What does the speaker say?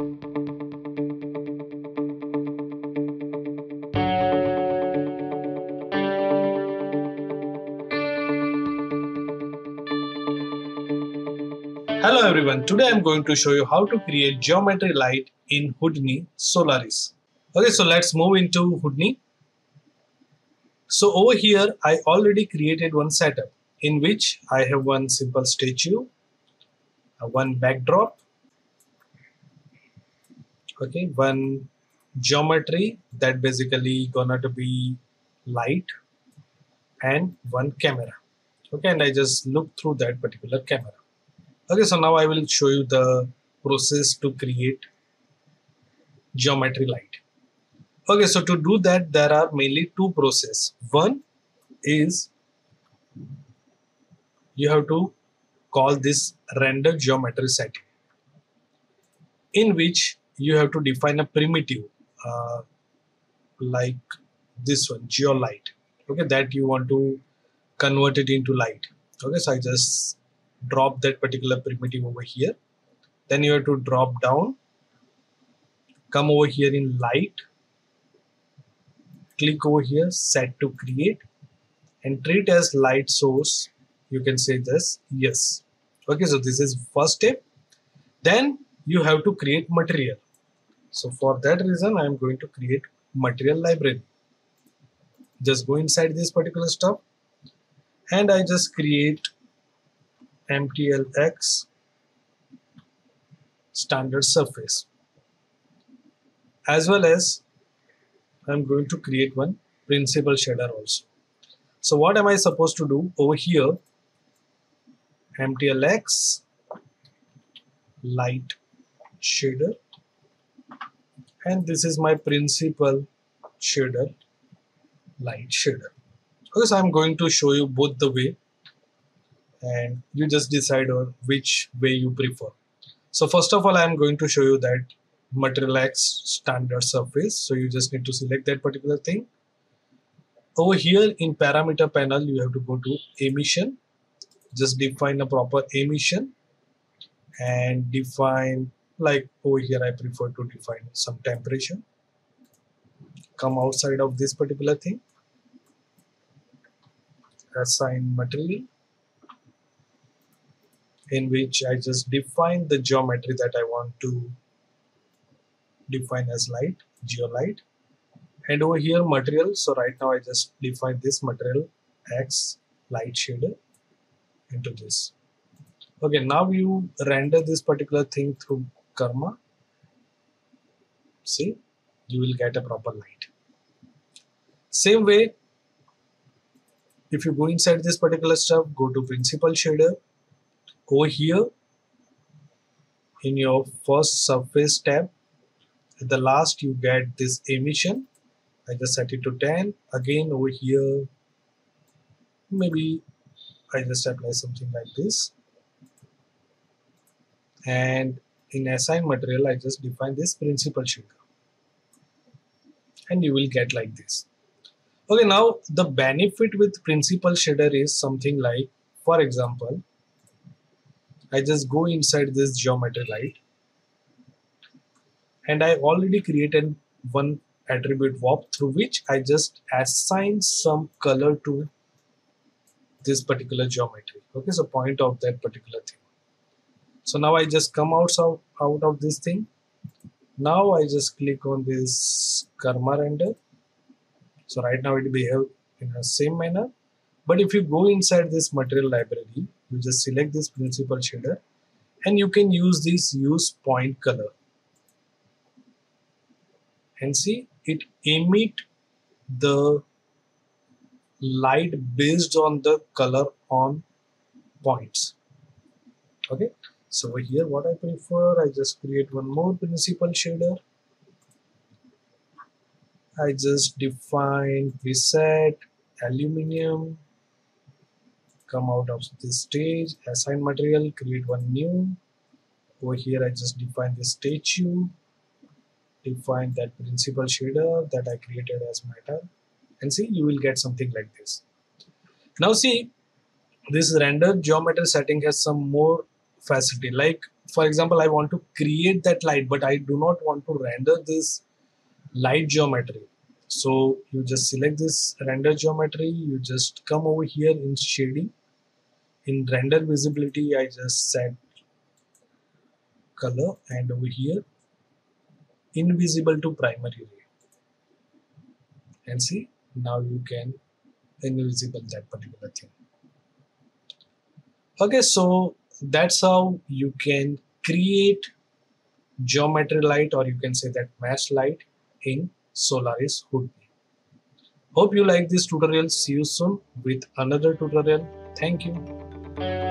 Hello everyone, today I'm going to show you how to create geometry light in Houdini Solaris. Okay, so let's move into Houdini. So over here, I already created one setup in which I have one simple statue, uh, one backdrop, okay, one geometry that basically gonna to be light and one camera. Okay, and I just look through that particular camera. Okay so now I will show you the process to create geometry light. Okay so to do that there are mainly two process. One is you have to call this render geometry setting in which you have to define a primitive uh, like this one geolight okay that you want to convert it into light. Okay so I just drop that particular primitive over here. Then you have to drop down come over here in light click over here set to create and treat as light source you can say this yes. Okay so this is first step. Then you have to create material so for that reason i am going to create material library. Just go inside this particular stuff and i just create MTLX standard surface. As well as I'm going to create one principal shader also. So what am I supposed to do? Over here MTLX light shader and this is my principal shader light shader. Okay, so I'm going to show you both the way and you just decide on which way you prefer. So first of all, I'm going to show you that Material X standard surface. So you just need to select that particular thing. Over here in parameter panel, you have to go to emission. Just define a proper emission and define like over here I prefer to define some temperature. Come outside of this particular thing. Assign material in which I just define the geometry that I want to define as light, geolight. And over here material, so right now I just define this material X light shader into this. Okay, now you render this particular thing through Karma. See, you will get a proper light. Same way, if you go inside this particular stuff, go to principal shader go here in your first surface tab at the last you get this emission I just set it to 10 again over here maybe I just apply something like this and in assigned material I just define this principal shader and you will get like this. Okay now the benefit with principal shader is something like for example I just go inside this geometry light and I already created one attribute VOP through which I just assign some color to this particular geometry. Okay so point of that particular thing so now I just come out, so, out of this thing. Now I just click on this karma render. So right now it behave in the same manner. But if you go inside this material library you just select this principal shader and you can use this use point color. And see it emit the light based on the color on points. Okay so here what I prefer I just create one more principal shader. I just define preset aluminum come out of this stage assign material create one new. Over here I just define the statue define that principal shader that I created as matter and see you will get something like this. Now see this render geometry setting has some more facility. Like for example I want to create that light but I do not want to render this light geometry. So you just select this render geometry. You just come over here in shading. In render visibility I just set color and over here invisible to primary ray. And see now you can invisible that particular thing. Okay so that's how you can create geometry light or you can say that mesh light in Solaris Houdini. Hope you like this tutorial. See you soon with another tutorial. Thank you.